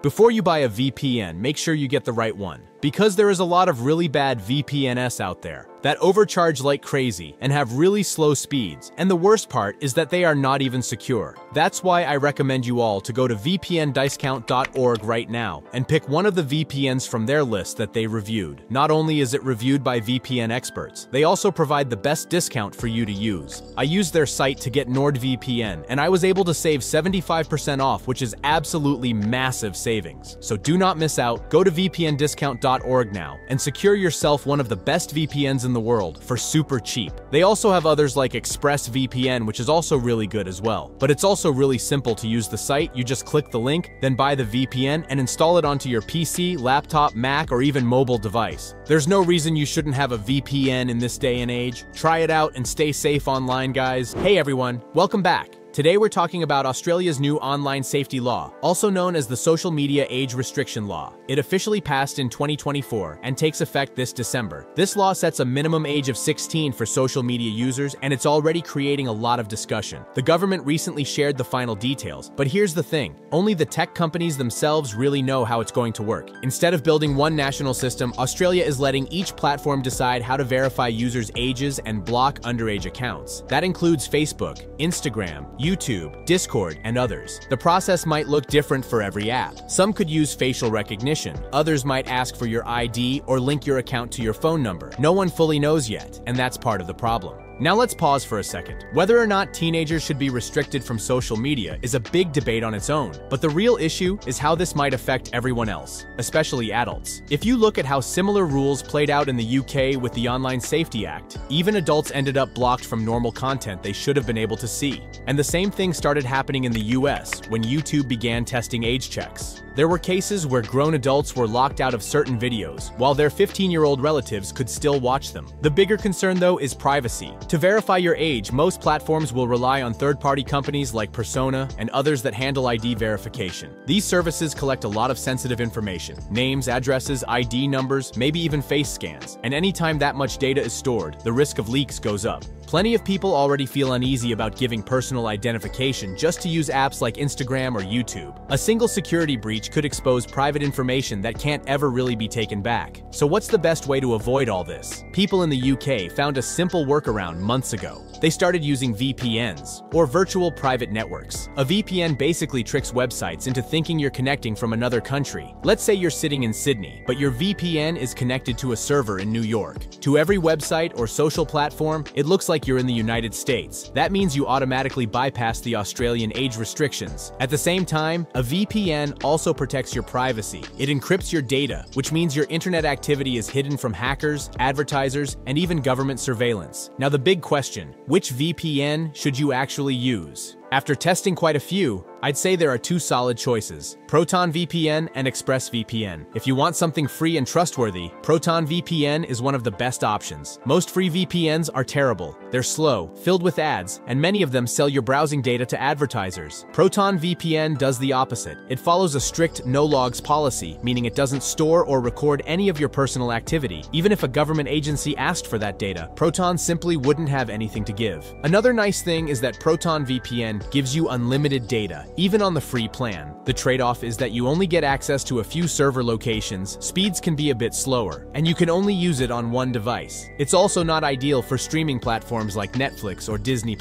Before you buy a VPN, make sure you get the right one. Because there is a lot of really bad VPNs out there that overcharge like crazy and have really slow speeds, and the worst part is that they are not even secure. That's why I recommend you all to go to vpndiscount.org right now and pick one of the VPNs from their list that they reviewed. Not only is it reviewed by VPN experts, they also provide the best discount for you to use. I used their site to get NordVPN, and I was able to save 75% off, which is absolutely massive savings. So do not miss out, go to vpndiscount.org now and secure yourself one of the best VPNs in the world for super cheap. They also have others like ExpressVPN, which is also really good as well. But it's also really simple to use the site. You just click the link, then buy the VPN and install it onto your PC, laptop, Mac, or even mobile device. There's no reason you shouldn't have a VPN in this day and age. Try it out and stay safe online, guys. Hey everyone, welcome back. Today we're talking about Australia's new online safety law, also known as the Social Media Age Restriction Law. It officially passed in 2024 and takes effect this December. This law sets a minimum age of 16 for social media users and it's already creating a lot of discussion. The government recently shared the final details, but here's the thing. Only the tech companies themselves really know how it's going to work. Instead of building one national system, Australia is letting each platform decide how to verify users' ages and block underage accounts. That includes Facebook, Instagram, YouTube, Discord, and others. The process might look different for every app. Some could use facial recognition, others might ask for your ID or link your account to your phone number. No one fully knows yet, and that's part of the problem. Now let's pause for a second. Whether or not teenagers should be restricted from social media is a big debate on its own, but the real issue is how this might affect everyone else, especially adults. If you look at how similar rules played out in the UK with the Online Safety Act, even adults ended up blocked from normal content they should have been able to see. And the same thing started happening in the US when YouTube began testing age checks. There were cases where grown adults were locked out of certain videos, while their 15-year-old relatives could still watch them. The bigger concern, though, is privacy. To verify your age, most platforms will rely on third-party companies like Persona and others that handle ID verification. These services collect a lot of sensitive information, names, addresses, ID numbers, maybe even face scans, and anytime that much data is stored, the risk of leaks goes up. Plenty of people already feel uneasy about giving personal identification just to use apps like Instagram or YouTube. A single security breach could expose private information that can't ever really be taken back. So what's the best way to avoid all this? People in the UK found a simple workaround months ago. They started using VPNs, or virtual private networks. A VPN basically tricks websites into thinking you're connecting from another country. Let's say you're sitting in Sydney, but your VPN is connected to a server in New York. To every website or social platform, it looks like you're in the United States. That means you automatically bypass the Australian age restrictions. At the same time, a VPN also protects your privacy. It encrypts your data, which means your internet activity is hidden from hackers, advertisers, and even government surveillance. Now the big question, which VPN should you actually use? After testing quite a few, I'd say there are two solid choices, Proton VPN and ExpressVPN. If you want something free and trustworthy, Proton VPN is one of the best options. Most free VPNs are terrible. They're slow, filled with ads, and many of them sell your browsing data to advertisers. Proton VPN does the opposite. It follows a strict no-logs policy, meaning it doesn't store or record any of your personal activity. Even if a government agency asked for that data, Proton simply wouldn't have anything to give. Another nice thing is that Proton VPN gives you unlimited data, even on the free plan. The trade-off is that you only get access to a few server locations, speeds can be a bit slower, and you can only use it on one device. It's also not ideal for streaming platforms like Netflix or Disney+,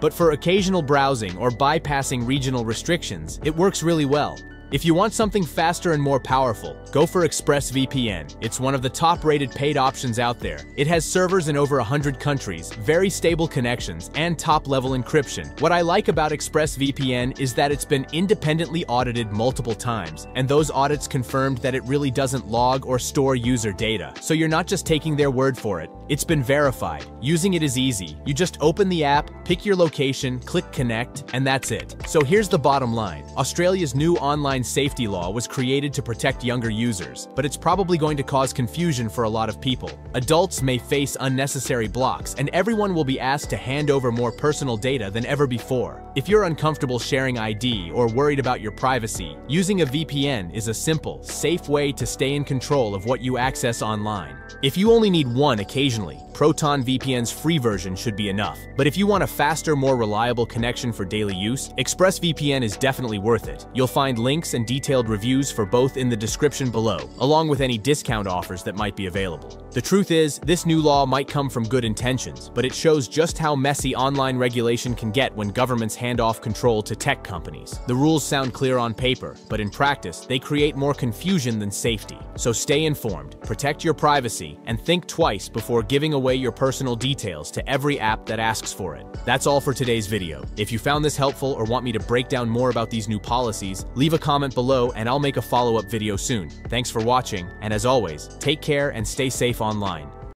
but for occasional browsing or bypassing regional restrictions, it works really well. If you want something faster and more powerful, go for ExpressVPN. It's one of the top-rated paid options out there. It has servers in over 100 countries, very stable connections, and top-level encryption. What I like about ExpressVPN is that it's been independently audited multiple times, and those audits confirmed that it really doesn't log or store user data. So you're not just taking their word for it. It's been verified. Using it is easy. You just open the app, pick your location, click connect, and that's it. So here's the bottom line. Australia's new online safety law was created to protect younger users, but it's probably going to cause confusion for a lot of people. Adults may face unnecessary blocks, and everyone will be asked to hand over more personal data than ever before. If you're uncomfortable sharing ID or worried about your privacy, using a VPN is a simple, safe way to stay in control of what you access online. If you only need one occasionally, Proton VPN's free version should be enough. But if you want a faster, more reliable connection for daily use, ExpressVPN is definitely worth it. You'll find links links and detailed reviews for both in the description below, along with any discount offers that might be available. The truth is, this new law might come from good intentions, but it shows just how messy online regulation can get when governments hand off control to tech companies. The rules sound clear on paper, but in practice, they create more confusion than safety. So stay informed, protect your privacy, and think twice before giving away your personal details to every app that asks for it. That's all for today's video. If you found this helpful or want me to break down more about these new policies, leave a comment below and I'll make a follow-up video soon. Thanks for watching, and as always, take care and stay safe online.